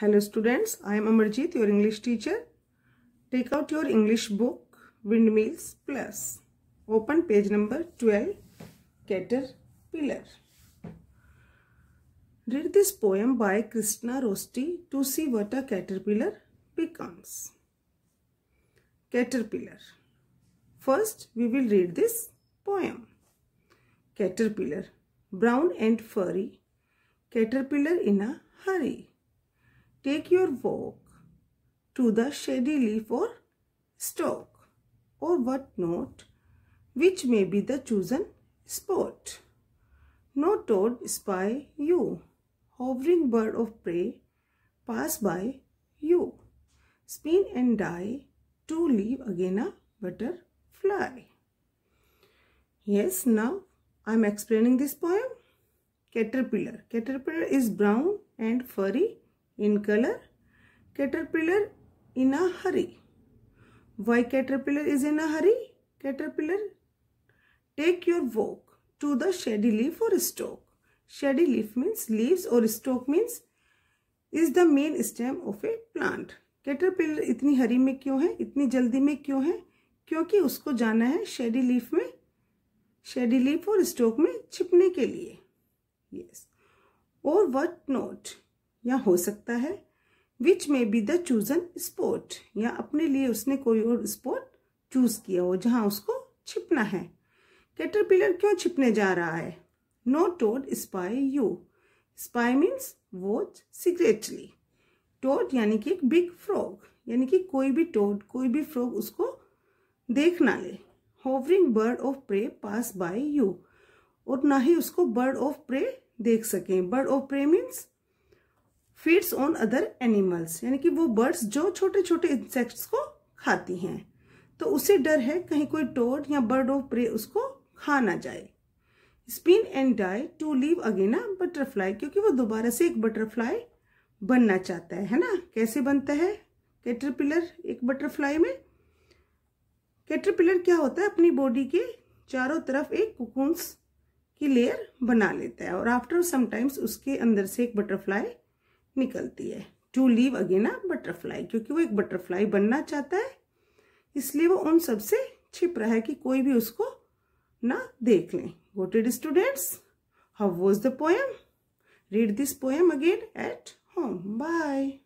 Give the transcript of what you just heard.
Hello students, I am Amarjit, your English teacher. Take out your English book, Windmills Plus. Open page number 12, Caterpillar. Read this poem by Krishna Rosti to see what a caterpillar becomes. Caterpillar. First, we will read this poem. Caterpillar. Brown and furry. Caterpillar in a hurry. Take your walk to the shady leaf or stalk or what not, which may be the chosen spot. No toad spy you, hovering bird of prey, pass by you, spin and die to leave again a butterfly. Yes, now I am explaining this poem. Caterpillar. Caterpillar is brown and furry in color. Caterpillar in a hurry. Why caterpillar is in a hurry? Caterpillar take your walk to the shady leaf or stalk. Shady leaf means leaves or stalk means is the main stem of a plant. Caterpillar इतनी हरी में क्यों है इतनी जल्दी में क्यों है क्योंकि उसको जाना है शेडी लीफ में शेडी लीफ और स्टोक में छिपने के लिए यस और वट नोट या हो सकता है विच में बी द चूजन स्पॉट या अपने लिए उसने कोई और स्पॉट चूज़ किया हो, जहाँ उसको छिपना है। कैटरपिलर क्यों छिपने जा रहा है? No toad spy you spy means watch secretly toad यानी कि एक बिग फ्रॉग यानी कि कोई भी टोड कोई भी फ्रॉग उसको देख ना ले। Hovering bird of prey pass by you और ना ही उसको बर्ड ऑफ़ प्रे देख सकें। Bird of prey means feeds on other animals यानी कि वो बर्ड्स जो छोटे छोटे इंसेक्ट्स को खाती हैं। तो उसे डर है कहीं कोई टोड या बर्ड ऑफ़ प्रे उसको खा ना जाए। Spin and die to live again a butterfly क्योंकि वो दोबारा से एक बटरफ्लाई बनना चाहता है है ना? कैसे बनता है? कैटरपिलर एक बटरफ्लाई में। कैटरपिलर क्या होता है? अपनी बॉडी के चारों तरफ़ एक कुकुन्स की लेयर बना लेता है और आफ्टर समटाइम्स उसके अंदर से एक बटरफ्लाई निकलती है। To live again a butterfly क्योंकि वो एक बटरफ्लाई बनना चाहता है। इसलिए वो उन सबसे छिप रहा है कि कोई भी उसको ना देख लें। Voted students how was the poem read this poem again at home Bye.